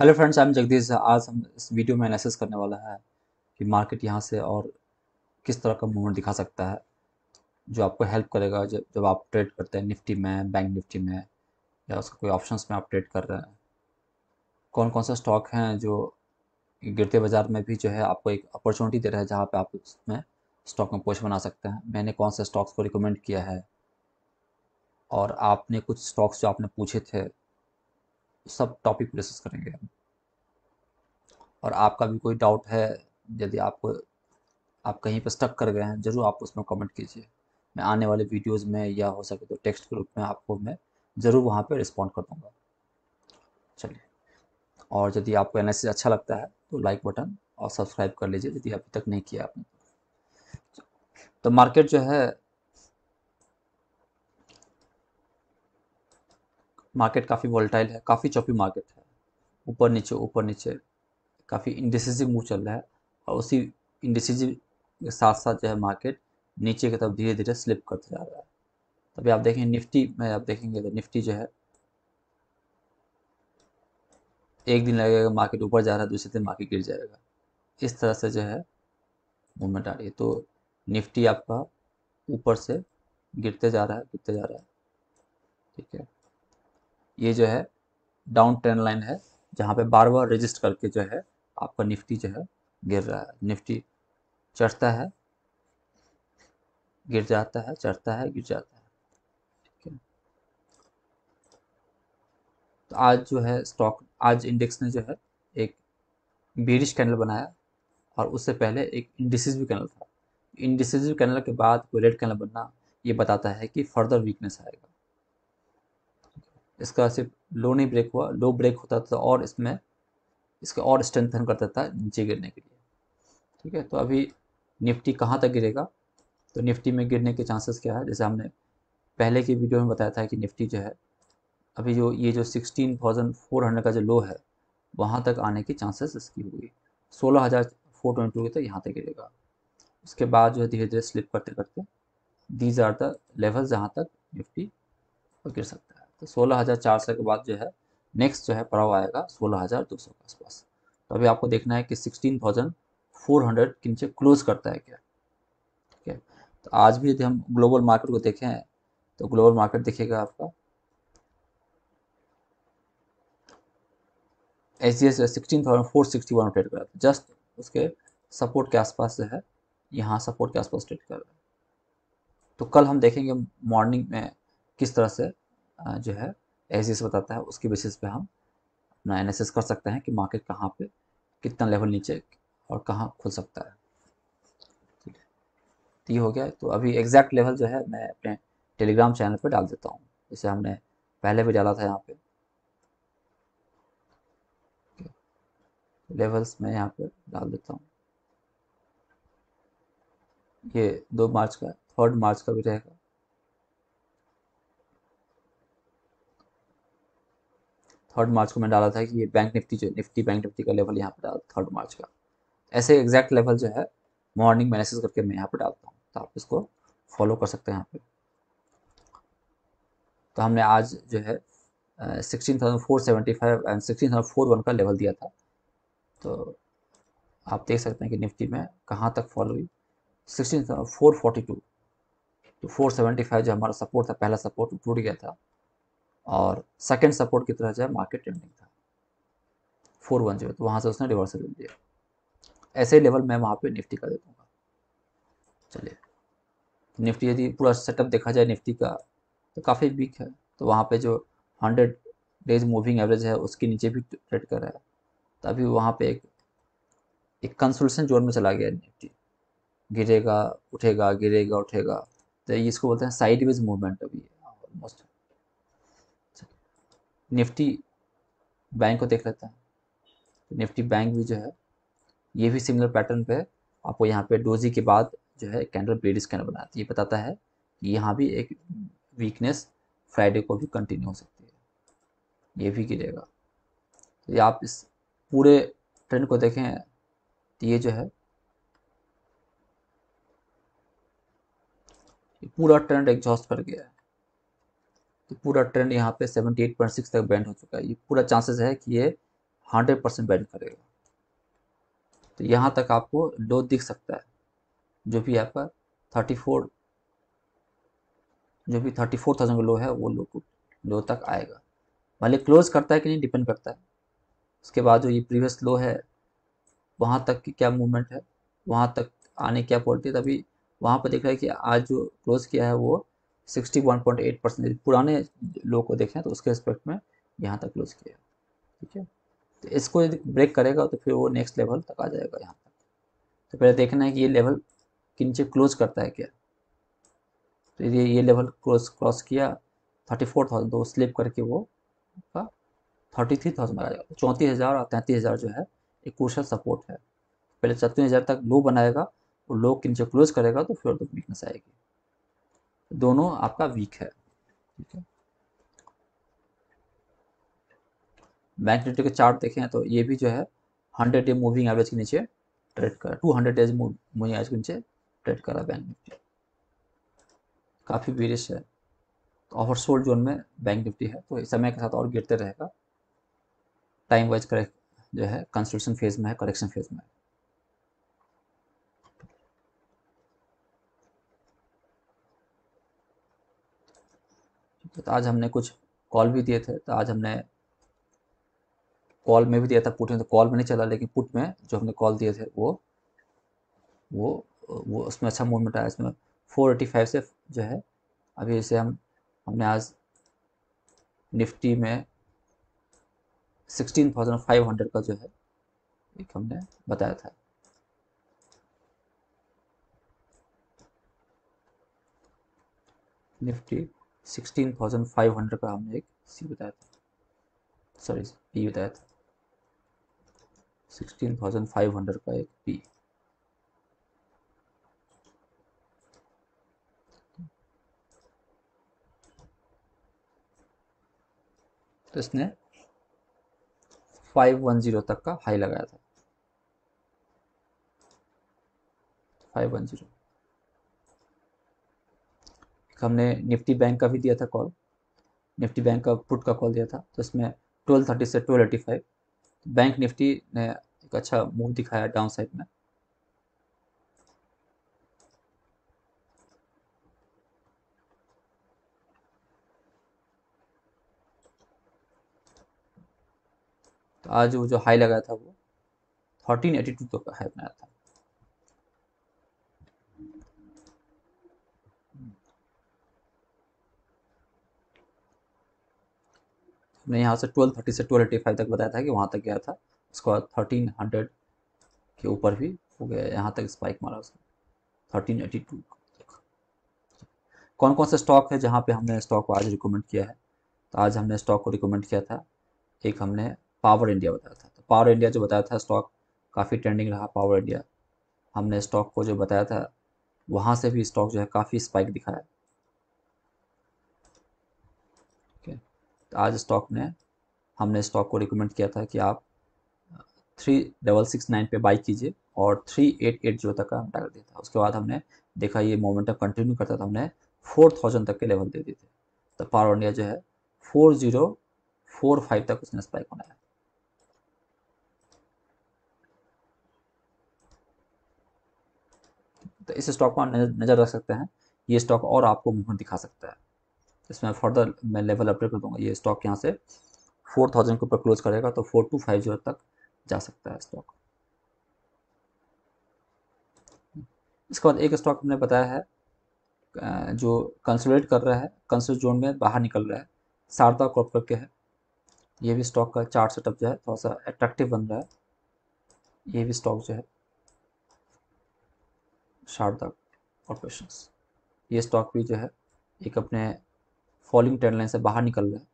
Hello friends I am Jagdish आज हम इस वीडियो में एनालिसिस करने वाला है कि मार्केट यहाँ से और किस तरह का मूवमेंट दिखा सकता है, जो आपको हेल्प करेगा जब जब आप ट्रेड करते हैं निफ्टी में बैंक निफ्टी में, या उसका कोई ऑप्शंस में आप ट्रेड कर रहे हैं। कौन कौन से स्टॉक हैं जो गिरते बाज़ार में भी जो है आपको एक अपॉर्चुनिटी दे रहा है जहाँ पर आप उसमें स्टॉक में पोस्ट बना सकते हैं। मैंने कौन से स्टॉक्स को रिकमेंड किया है? और आपने कुछ स्टॉक्स जो आपने पूछे थे सब टॉपिक डिस्कस करेंगे हम। और आपका भी कोई डाउट है, यदि आपको, आप कहीं पर स्टक कर गए हैं, ज़रूर आप उसमें कमेंट कीजिए। मैं आने वाले वीडियोस में या हो सके तो टेक्स्ट के रूप में आपको मैं ज़रूर वहाँ पे रिस्पॉन्ड कर दूँगा। चलिए। और यदि आपको एनालिसिस अच्छा लगता है तो लाइक बटन और सब्सक्राइब कर लीजिए, यदि अभी तक नहीं किया आपने। तो मार्केट जो है मार्केट काफ़ी वोल्टाइल है, काफ़ी चौपी मार्केट है। ऊपर नीचे ऊपर नीचे, काफ़ी इंडिसिजिव मूव चल रहा है और उसी इंडिसिजिव के साथ साथ जो है मार्केट नीचे की तरफ़ धीरे धीरे स्लिप करते जा रहा है। तभी आप देखें निफ्टी में आप देखेंगे तो निफ्टी जो है एक दिन लगेगा मार्केट ऊपर जा रहा है, दूसरे दिन मार्केट गिर जाएगा। इस तरह से जो है मूवमेंट आ रही है। तो निफ्टी आपका ऊपर से गिरते जा रहा है, गिरते जा रहा है। ठीक है। ये जो है डाउन ट्रेंड लाइन है, जहाँ पे बार बार रजिस्ट करके जो है, आपका निफ्टी जो है, गिर रहा है। निफ्टी चढ़ता है, गिर जाता है, चढ़ता है, गिर जाता है। ठीक है। तो आज जो है स्टॉक आज इंडेक्स ने जो है, एक बेरिश कैंडल बनाया और उससे पहले एक इंडिसिजिव कैंडल था। इंडिसिजिव कैंडल के बाद कोई रेड कैंडल बनना, ये बताता है कि फर्दर वीकनेस आएगा। इसका सिर्फ़ लो नहीं ब्रेक हुआ लो ब्रेक होता था और इसमें इसका और स्ट्रेंथन कर देता है नीचे गिरने के लिए। ठीक है? तो अभी निफ्टी कहाँ तक गिरेगा? तो निफ्टी में गिरने के चांसेस क्या है? जैसे हमने पहले की वीडियो में बताया था कि निफ्टी जो है, अभी जो ये जो सिक्सटीन थाउज़ेंड फोर हंड्रेड का जो लो है, वहाँ तक आने की चांसेस इसकी हुई। सोलह हज़ार फोर ट्वेंटी टू तक यहाँ तक गिरेगा। उसके बाद जो है धीरे धीरे स्लिप करते करते दीज आर द लेवल जहाँ तक निफ्टी गिर सकता है। तो सोलह हज़ार चार सौ के बाद जो है नेक्स्ट जो है, पड़ाव आएगा सोलह हज़ार दो सौ के आसपास। तो अभी आपको देखना है कि सिक्सटीन थाउज़ेंड फोर हंड्रेड के नीचे क्लोज करता है क्या? ठीक है? तो आज भी यदि हम ग्लोबल मार्केट को देखें तो ग्लोबल मार्केट दिखेगा आपका। H D S sixteen thousand four sixty one trade कर था। जस्ट उसके सपोर्ट के आसपास जो है, यहाँ सपोर्ट के आसपास ट्रेड कर रहा है। तो कल हम देखेंगे मॉर्निंग में किस तरह से जो है एस बताता है। उसके बेसिस पे हम अपना एनालिसिस कर सकते हैं कि मार्केट कहाँ पे कितना लेवल नीचे और कहाँ खुल सकता है। ठीक है? तो ये हो गया। तो अभी एग्जैक्ट लेवल जो है, मैं अपने टेलीग्राम चैनल पर डाल देता हूँ। जैसे हमने पहले भी डाला था यहाँ पे। लेवल्स मैं यहाँ पे डाल देता हूँ। ये दो मार्च का थर्ड मार्च का भी रहेगा। थर्ड मार्च को मैं डाला था कि ये बैंक निफ्टी जो निफ्टी बैंक निफ्टी का लेवल यहाँ पर डाला थर्ड मार्च का। ऐसे एग्जैक्ट लेवल जो है मॉर्निंग में मैसेज करके मैं यहाँ पर डालता हूँ। तो आप इसको फॉलो कर सकते हैं यहाँ पे। तो हमने आज जो है sixteen thousand four seventy five and sixteen thousand four one का लेवल दिया था। तो आप देख सकते हैं कि निफ्टी में कहाँ तक फॉलो हुई। सिक्सटीन फोर फोर्टी टू तो फोर सेवेंटी फाइव जो हमारा सपोर्ट था, पहला सपोर्ट टूट गया था। और सेकेंड सपोर्ट की तरह जो है मार्केट ट्रेंडिंग था। फोर वन ज़ीरो तो वहाँ से उसने रिवर्सल लिया ऐसे ही लेवल मैं वहाँ पे निफ्टी का दे दूँगा। चलिए। निफ्टी यदि पूरा सेटअप देखा जाए निफ्टी का तो काफ़ी वीक है। तो वहाँ पे जो हंड्रेड डेज़ मूविंग एवरेज है, उसके नीचे भी ट्रेड कर रहा है। तो अभी वहाँ पे एक एक कंसल्टेशन जोन में चला गया निफ्टी। गिरेगा, उठेगा गिरेगा, उठेगा। तो इसको बोलते हैं साइड वेज मूवमेंट अभी ऑलमोस्ट निफ्टी बैंक को देख लेते हैं। निफ्टी बैंक भी जो है, ये भी सिमिलर पैटर्न पे आपको यहाँ पे डोजी के बाद जो है कैंडल बेरिस कैंडल बनाती है ये बताता है कि यहाँ भी एक वीकनेस फ्राइडे को भी कंटिन्यू हो सकती है। ये भी गिरेगा। तो आप इस पूरे ट्रेंड को देखें तो ये जो है पूरा ट्रेंड एग्जॉस्ट कर गया है। तो पूरा ट्रेंड यहाँ पे 78.6 तक बैंड हो चुका है। ये पूरा चांसेस है कि ये हंड्रेड परसेंट बैंड करेगा। तो यहाँ तक आपको लो दिख सकता है, जो भी आपका थर्टी फोर जो भी थर्टी फोर थाउज़ेंड का लो है, वो लो को लो तक आएगा। भले क्लोज करता है कि नहीं डिपेंड करता है। उसके बाद जो ये प्रीवियस लो है, वहाँ तक की क्या मूवमेंट है, वहाँ तक आने क्या पॉलिटी है, तभी वहाँ पर देख रहा है कि आज जो क्लोज किया है वो 61.8 परसेंट पुराने लो को देखें तो उसके रिस्पेक्ट में यहाँ तक क्लोज किया। ठीक है? तो इसको यदि ब्रेक करेगा तो फिर वो नेक्स्ट लेवल तक आ जाएगा यहाँ तक। तो पहले देखना है कि ये लेवल के नीचे क्लोज करता है क्या? तो यदि ये लेवल क्रॉस क्रॉस किया थर्टी फोर थाउज़ेंड तो स्लिप करके वो आपका थर्टी थ्री थाउज़ेंड आ जाएगा। चौंतीस हज़ार और तैंतीस हज़ार जो है, एक क्रूशल सपोर्ट है। पहले छत्तीस हज़ार तक लो बनाएगा और लो के नीचे क्लोज करेगा तो फिर तो वीकनेस आएगी। दोनों आपका वीक है, ठीक है? बैंक निफ्टी के चार्ट देखें तो ये भी जो है हंड्रेड डे मूविंग एवरेज के नीचे ट्रेड कर two hundred days moving average के नीचे ट्रेड करा बैंक निफ्टी काफ़ी बीरिश है। तो ऑफ़र सोल्ड जोन में बैंक निफ्टी है तो समय के साथ और गिरते रहेगा। टाइम वाइज करेक्ट जो है कंस्ट्रक्शन फ़ेज़ में है करेक्शन फ़ेज़ में है। तो आज हमने कुछ कॉल भी दिए थे तो आज हमने कॉल में भी दिया था पुट में तो कॉल में नहीं चला, लेकिन पुट में जो हमने कॉल दिए थे, वो वो वो उसमें अच्छा मूवमेंट आया, इसमें फोर एटी फाइव से जो है, अभी जैसे हम, हमने आज निफ्टी में सिक्सटीन थाउज़ेंड फाइव हंड्रेड का जो है, एक हमने बताया था। Nifty sixteen thousand five hundred का हमने एक सी बताया था। सॉरी पी बताया था। सिक्सटीन थाउज़ेंड फाइव हंड्रेड का एक पी तो इसने 510 तक का हाई लगाया था। 510 हमने निफ्टी बैंक का भी दिया था कॉल निफ्टी बैंक का पुट का कॉल दिया था तो इसमें 1230 से 1285 बैंक निफ्टी ने एक अच्छा मूव दिखाया डाउन साइड में। तो आज वो जो हाई लगाया था वो थर्टीन एटी टू का हाई बनाया था हमने यहाँ से ट्वेल्व थर्टी से ट्वेल्व एटी फाइव तक बताया था कि वहाँ तक गया था। उसके बाद थर्टीन हंड्रेड के ऊपर भी हो गया, यहाँ तक स्पाइक मारा उसने। थर्टीन एटी टू कौन कौन से स्टॉक है जहाँ पे हमने स्टॉक को आज रिकमेंड किया है? तो आज हमने स्टॉक को रिकमेंड किया था। एक हमने पावर इंडिया बताया था। तो पावर इंडिया जो बताया था स्टॉक काफ़ी ट्रेंडिंग रहा पावर इंडिया हमने स्टॉक को जो बताया था, वहाँ से भी स्टॉक जो है काफ़ी स्पाइक दिखाया। आज स्टॉक ने, हमने स्टॉक को रिकमेंड किया था कि आप थ्री डबल सिक्स नाइन पे बाई कीजिए और थ्री एट एट ज़ीरो तक का टारगेट दिया था उसके बाद हमने देखा ये मोमेंटम कंटिन्यू करता था, हमने फोर थाउज़ेंड तक के लेवल दे दिए थे। तो पावर इंडिया जो है फोर ज़ीरो फोर फाइव तक उसने स्पाइक बनाया तो इस स्टॉक पर नज़र रख सकते हैं। ये स्टॉक और आपको मूवमेंट दिखा सकता है। इसमें फर्दर मैं लेवल अपडेट कर दूँगा। ये स्टॉक यहाँ से फोर थाउज़ेंड के ऊपर क्लोज करेगा तो फोर टू फाइव ज़ीरो तक जा सकता है स्टॉक इसके बाद एक स्टॉक हमने बताया है जो कंसोलिडेट कर रहा है कंसोल जोन में बाहर निकल रहा है, शारदा क्रॉप करके है। ये भी स्टॉक का चार्ट सेटअप जो है थोड़ा सा अट्रैक्टिव बन रहा है। ये भी स्टॉक जो है, शारदा कॉरपोरेशन ये स्टॉक भी जो है, एक अपने फॉलिंग ट्रेंड लाइन से बाहर निकल रहा है।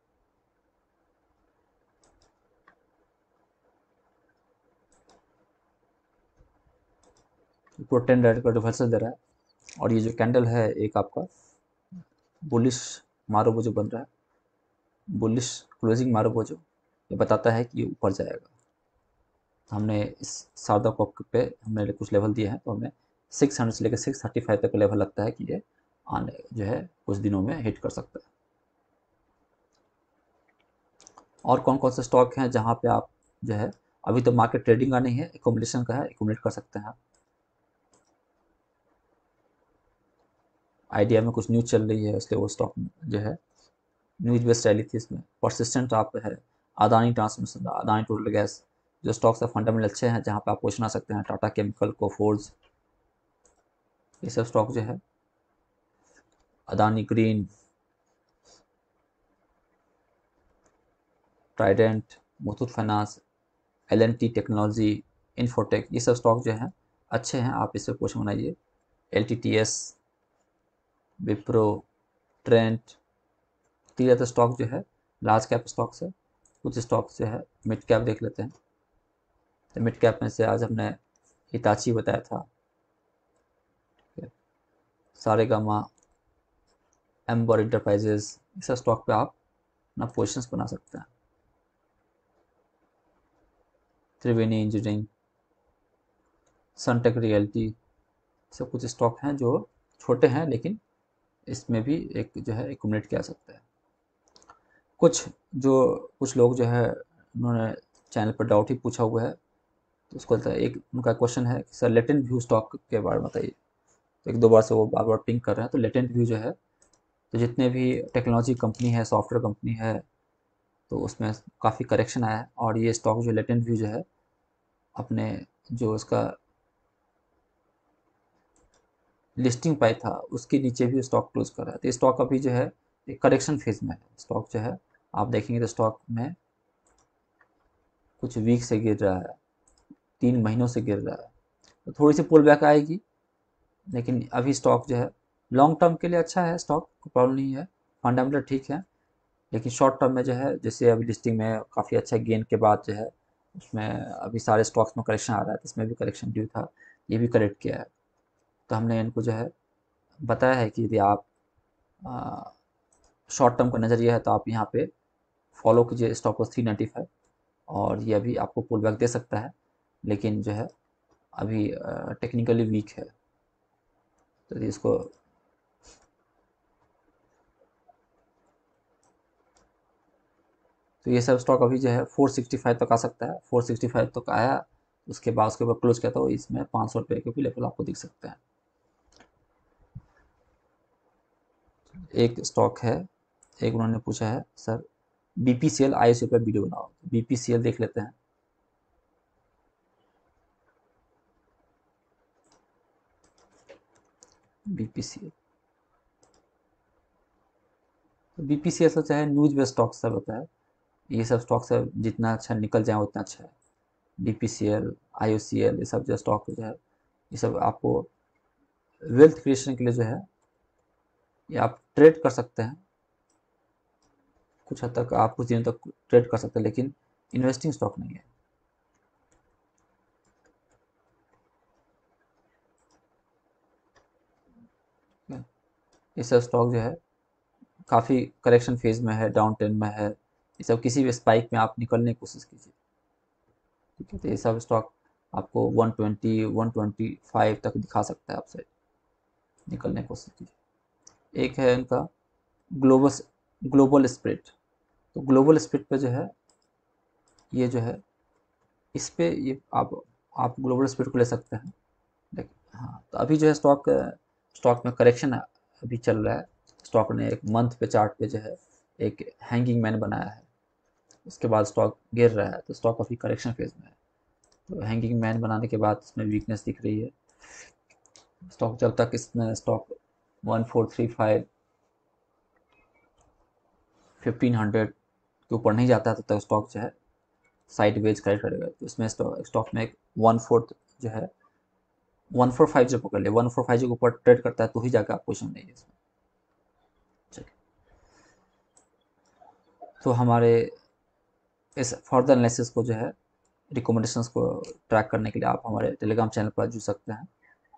पूरा टेन रेड का रिवर्सल दे रहा है, और ये जो कैंडल है, एक आपका बुलिश मारो वो जो बन रहा है। बुलिश क्लोजिंग मारो वो जो ये बताता है कि ये ऊपर जाएगा। हमने इस सादा कॉप पे हमने कुछ लेवल दिए हैं तो हमें सिक्स हंड्रेड से लेकर सिक्स थर्टी फाइव तक का लेवल लगता है कि ये आने जो है, कुछ दिनों में हिट कर सकता है। और कौन कौन से स्टॉक हैं जहाँ पे आप जो है, अभी तो मार्केट ट्रेडिंग का नहीं है एकोमोडेशन का है एकोमोडेट कर सकते हैं आइडिया में कुछ न्यूज़ चल रही है इसलिए वो स्टॉक जो है न्यूज़ बेस्ड रैली थी इसमें। परसिस्टेंट आप है Adani transmission Adani total gas जो स्टॉक्स है फंडामेंटल अच्छे हैं, जहाँ पे आप आ सकते हैं टाटा केमिकल कोफोर्स ये सब स्टॉक जो है Adani green Trident Muthoot finance L technology Infotech ये सब स्टॉक जो हैं, अच्छे हैं, आप इससे क्वेश्चन बनाइए L T T S Wipro Trent तो ये तो स्टॉक जो है लार्ज कैप स्टॉक्स है, कुछ स्टॉक्स जो है मिड कैप देख लेते हैं। तो मिड कैप में से आज हमने हिताची बताया था। सारे गामा एम्बर इंटरप्राइजेज इस स्टॉक पे आप अपना पोजिशंस बना सकते हैं। त्रिवेणी इंजीनियरिंग सनटेक रियल्टी सब कुछ स्टॉक हैं जो छोटे हैं, लेकिन इसमें भी एक जो है एकुमलेट किया सकता है। कुछ जो, कुछ लोग जो है, उन्होंने चैनल पर डाउट ही पूछा हुआ है तो उसको एक उनका क्वेश्चन है कि सर लेटेंट व्यू स्टॉक के बारे में बताइए। तो एक दो बार से वो बार बार पिंक कर रहे हैं तो लेटेंट व्यू जो है तो जितने भी टेक्नोलॉजी कंपनी है सॉफ्टवेयर कंपनी है तो उसमें काफ़ी करेक्शन आया है और ये स्टॉक जो लेटेंट व्यू जो है, अपने जो उसका लिस्टिंग पाई था, उसके नीचे भी स्टॉक क्लोज कर रहा है। तो स्टॉक अभी जो है, एक करेक्शन फ़ेज़ में है। स्टॉक जो है, आप देखेंगे तो स्टॉक में कुछ वीक से गिर रहा है, तीन महीनों से गिर रहा है। तो थोड़ी सी पुल बैक आएगी, लेकिन अभी स्टॉक जो है लॉन्ग टर्म के लिए अच्छा है स्टॉक कोई प्रॉब्लम नहीं है। फंडामेंटल ठीक है। लेकिन शॉर्ट टर्म में जो है, जैसे अभी लिस्टिंग में काफ़ी अच्छा गेन के बाद जो है, उसमें अभी सारे स्टॉक्स में करेक्शन आ रहा है तो इसमें भी करेक्शन ड्यू था, ये भी करेक्ट किया है। तो हमने इनको जो है, बताया है कि यदि आप शॉर्ट टर्म का नज़रिया है तो आप यहाँ पे फॉलो कीजिए स्टॉक थ्री नाइन्टी फाइव और ये अभी आपको पुल बैक दे सकता है, लेकिन जो है, अभी टेक्निकली वीक है। तो इसको तो ये सब स्टॉक अभी जो है 465 तक आ सकता है। 465 तक आया, उसके बाद उसके ऊपर क्लोज किया तो इसमें पाँच सौ रुपये के भी लेवल आपको दिख सकते हैं। एक स्टॉक है, एक उन्होंने पूछा है, sir B P C L I C पर वीडियो बनाओ। बी पी सी एल देख लेते हैं। B P C L B P C L से चाहे न्यूज़ बेस्ड स्टॉक सब होता है ये सब स्टॉक सब जितना अच्छा निकल जाए, उतना अच्छा है। D P C L I O C L ये सब जो स्टॉक जो है, ये सब आपको वेल्थ क्रिएशन के लिए जो है, ये आप ट्रेड कर सकते हैं। कुछ हद तक आप कुछ दिनों तक ट्रेड कर सकते हैं, लेकिन इन्वेस्टिंग स्टॉक नहीं है। ये सब स्टॉक जो है, काफ़ी करेक्शन फ़ेज़ में है डाउन ट्रेंड में है। ये सब किसी भी स्पाइक में आप निकलने की कोशिश कीजिए। ठीक है तो ये सब स्टॉक आपको 120, 125 तक दिखा सकता है आपसे निकलने की कोशिश कीजिए। एक है इनका ग्लोबल ग्लोबल स्प्रिट तो ग्लोबल स्प्रिट पे जो है ये जो है इस पर ये आप आप ग्लोबल स्प्रिट को ले सकते हैं। देखिए हाँ तो अभी जो है स्टॉक स्टॉक में करेक्शन अभी चल रहा है। स्टॉक ने एक मंथ पे चार्ट पे जो है एक हैंगिंग मैन बनाया है। उसके बाद स्टॉक गिर रहा है तो स्टॉक अभी करेक्शन फ़ेज़ में है। तो हैंगिंग मैन बनाने के बाद इसमें वीकनेस दिख रही है। स्टॉक जब तक इसमें stock one four three five fifteen hundred के ऊपर नहीं जाता तब तो तक स्टॉक जो है साइड वेज करेक्ट करेगा। तो इसमें स्टॉक में एक वन फोर्थ जो है वन फोर फाइव जो पकड़ ले वन फोर फाइव जो ऊपर ट्रेड करता है तो ही जाकर आप पोजिशन है इसमें। तो हमारे इस फर्दर एनालिसिस को जो है रिकमेंडेशंस को ट्रैक करने के लिए आप हमारे टेलीग्राम चैनल पर जुड़ सकते हैं।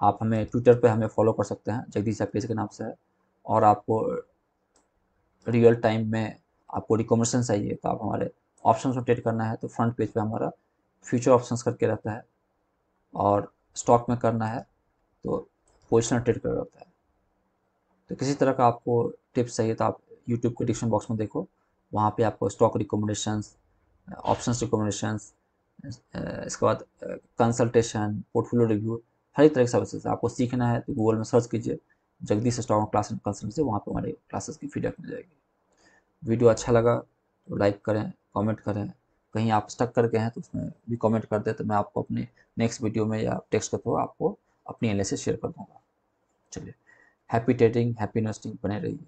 आप हमें ट्विटर पे हमें फॉलो कर सकते हैं, जगदीश पेज के नाम से। और आपको रियल टाइम में आपको रिकमेंडेशन चाहिए तो आप हमारे ऑप्शन ट्रेड करना है तो फ्रंट पेज पे हमारा फ्यूचर ऑप्शंस करके रहता है। और स्टॉक में करना है तो पोजिशन ट्रेड कर रहता है। तो किसी तरह का आपको टिप्स चाहिए तो आप यूट्यूब के डिस्क्रिप्शन बॉक्स में देखो। वहाँ पे आपको स्टॉक रिकमेंडेशंस ऑप्शन रिकमेंडेशन इसके बाद कंसल्टेशन पोर्टफोलियो रिव्यू हर एक तरह की सर्विसेज़ आपको सीखना है तो गूगल में सर्च कीजिए। Jagdish stock class and consult से वहाँ पर हमारे क्लासेस की फीडबैक मिल जाएगी। वीडियो अच्छा लगा तो लाइक करें कमेंट करें। कहीं आप स्टक करके हैं तो उसमें भी कमेंट कर दें तो मैं आपको अपने नेक्स्ट वीडियो में या टेक्स्ट के थ्रू आपको अपनी एनालिसिस शेयर कर दूँगा। चलिए हैप्पी ट्रेडिंग हैप्पी इन्वेस्टिंग बने रहिए।